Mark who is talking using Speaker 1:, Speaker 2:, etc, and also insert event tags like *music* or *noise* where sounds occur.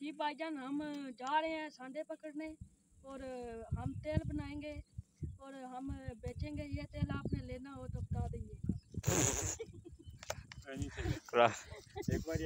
Speaker 1: जी भाईजान हम जा रहे हैं सांडे पकड़ने और हम तेल बनाएँगे और हम बेचेंगे ये तेल आपने लेना हो तो बता देंगे *laughs*
Speaker 2: एक बार